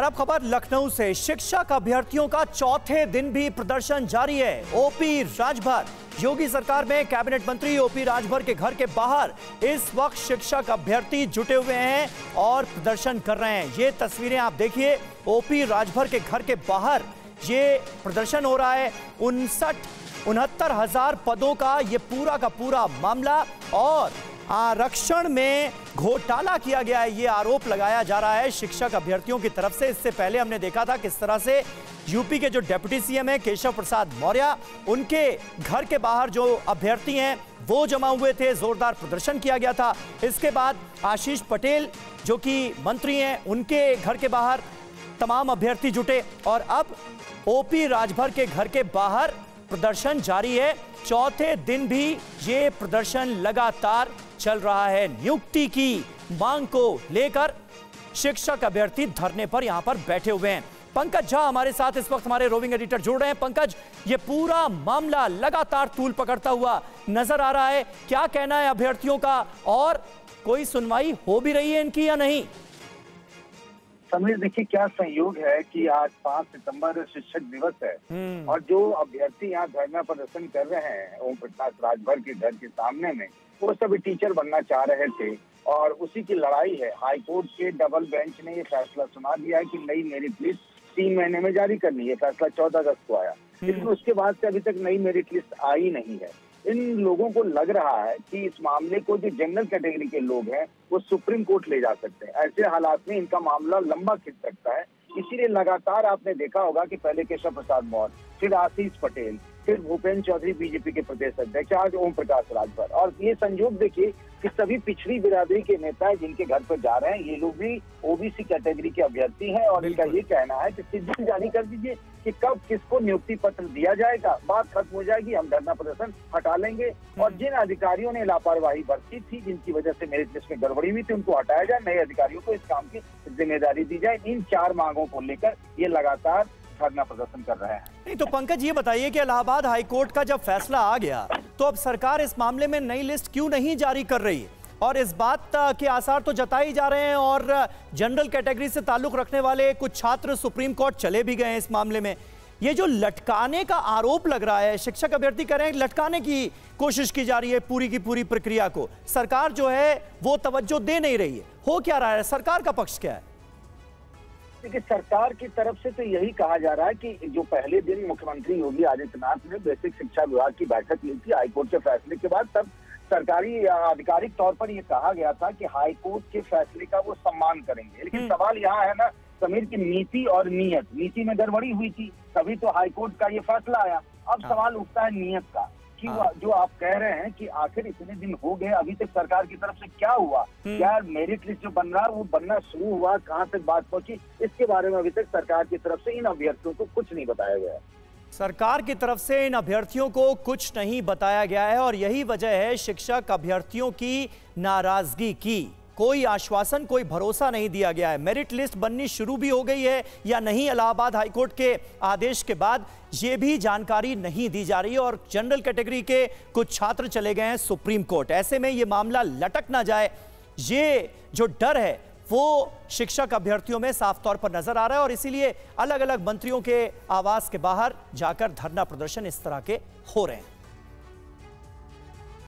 और अब खबर लखनऊ से। शिक्षक अभ्यर्थियों का चौथे दिन भी प्रदर्शन जारी है। ओपी राजभर। योगी सरकार में कैबिनेट मंत्री ओपी राजभर के घर के बाहर इस वक्त शिक्षक अभ्यर्थी जुटे हुए हैं और प्रदर्शन कर रहे हैं। ये तस्वीरें आप देखिए, ओपी राजभर के घर के बाहर ये प्रदर्शन हो रहा है। उनसठ, उनहत्तर हज़ार पदों का ये पूरा का पूरा मामला और आरक्षण में घोटाला किया गया है, ये आरोप लगाया जा रहा है शिक्षक अभ्यर्थियों की तरफ़ से। इससे पहले हमने देखा था किस तरह से यूपी के जो डेप्यूटी सीएम है, केशव प्रसाद मौर्य, उनके घर के बाहर जो अभ्यर्थी हैं, वो जमा हुए थे, जोरदार प्रदर्शन किया गया था। इसके बाद आशीष पटेल, जो कि मंत्री हैं, उनके घर के बाहर तमाम अभ्यर्थी जुटे और अब ओपी राजभर के घर के बाहर प्रदर्शन जारी है। चौथे दिन भी ये प्रदर्शन लगातार चल रहा है नियुक्ति की। मांग को लेकर शिक्षक अभ्यर्थी धरने पर यहाँ पर बैठे हुए हैं। पंकज झा हमारे साथ इस वक्त हमारे रोविंग एडिटर जुड़ रहे हैं। पंकज, ये पूरा मामला लगातार तूल पकड़ता हुआ नज़र आ रहा है। क्या कहना है अभ्यर्थियों का? और कोई सुनवाई हो भी रही है इनकी या नहीं? समीर देखिए क्या संयोग है कि आज पाँच सितंबर शिक्षक दिवस है और जो अभ्यर्थी यहाँ धरना प्रदर्शन कर रहे हैं ओम प्रकाश राजभर के घर के सामने में वो सभी टीचर बनना चाह रहे थे और उसी की लड़ाई है। हाईकोर्ट के डबल बेंच ने ये फैसला सुना दिया है कि नई मेरिट लिस्ट तीन महीने में जारी करनी है। फैसला चौदह अगस्त को आया। लेकिन उसके बाद से अभी तक नई मेरिट लिस्ट आई नहीं है। इन लोगों को लग रहा है कि इस मामले को जो जनरल कैटेगरी के लोग हैं, वो सुप्रीम कोर्ट ले जा सकते हैं। ऐसे हालात में इनका मामला लंबा खिंच सकता है। इसीलिए लगातार आपने देखा होगा कि पहले केशव प्रसाद मौर्य, फिर आशीष पटेल फिर भूपेन्द्र चौधरी बीजेपी के प्रदेश अध्यक्ष आज ओम प्रकाश राजभर। और ये संयोग देखिए कि सभी पिछड़ी बिरादरी के नेता जिनके घर पर जा रहे हैं ये लोग भी ओबीसी कैटेगरी के अभ्यर्थी हैं और इनका ये कहना है कि सिद्धि जारी कर दीजिए कि कब किसको नियुक्ति पत्र दिया जाएगा। बात खत्म हो जाएगी हम धरना प्रदर्शन हटा लेंगे। और जिन अधिकारियों ने लापरवाही बरती थी जिनकी वजह से मेरिट लिस्ट में गड़बड़ी हुई थी उनको हटाया जाए। नए अधिकारियों को इस काम की ज़िम्मेदारी दी जाए। इन चार मांगों को लेकर ये लगातार धरना प्रदर्शन कर रहे हैं। नहीं तो पंकज, ये बताइए कि इलाहाबाद हाईकोर्ट का जब फैसला आ गया तो अब सरकार इस मामले में नई लिस्ट क्यों नहीं जारी कर रही? है और इस बात के आसार तो जताई जा रहे हैं और जनरल कैटेगरी से ताल्लुक रखने वाले कुछ छात्र सुप्रीम कोर्ट चले भी गए हैं इस मामले में। ये जो लटकाने का आरोप लग रहा है, शिक्षक अभ्यर्थी कह रहे हैं, लटकाने की कोशिश की जा रही है पूरी की पूरी प्रक्रिया को। सरकार जो है, वो तवज्जो दे नहीं रही है। हो क्या रहा है? सरकार का पक्ष क्या है? देखिए सरकार की तरफ़ से तो यही कहा जा रहा है कि जो पहले दिन मुख्यमंत्री योगी आदित्यनाथ ने बेसिक शिक्षा विभाग की बैठक ली थी हाईकोर्ट के फैसले के बाद तब सरकारी आधिकारिक तौर पर यह कहा गया था कि हाईकोर्ट के फैसले का वो सम्मान करेंगे। लेकिन सवाल यहाँ है ना समीर की नीति और नियत नीति में गड़बड़ी हुई थी तभी तो हाईकोर्ट का ये फैसला आया। अब सवाल उठता है नियत का। कि हाँ। जो आप कह रहे हैं कि आखिर इतने दिन हो गए अभी तक सरकार की तरफ़ से क्या हुआ? क्या मेरिट लिस्ट जो बन रहा है वो बनना शुरू हुआ कहाँ तक बात पहुँची? इसके बारे में अभी तक सरकार की तरफ़ से इन अभ्यर्थियों को कुछ नहीं बताया गया सरकार की तरफ़ से इन अभ्यर्थियों को कुछ नहीं बताया गया है और यही वजह है शिक्षक अभ्यर्थियों की नाराज़गी की। कोई आश्वासन, कोई भरोसा नहीं दिया गया है। मेरिट लिस्ट बननी शुरू भी हो गई है या नहीं, इलाहाबाद हाईकोर्ट के आदेश के बाद ये भी जानकारी नहीं दी जा रही है और जनरल कैटेगरी के कुछ छात्र चले गए हैं सुप्रीम कोर्ट। ऐसे में ये मामला लटक ना जाए। ये जो डर है, वो शिक्षक अभ्यर्थियों में साफ़ तौर पर नज़र आ रहा है और इसीलिए अलग अलग मंत्रियों के आवास के बाहर जाकर धरना प्रदर्शन इस तरह के हो रहे हैं।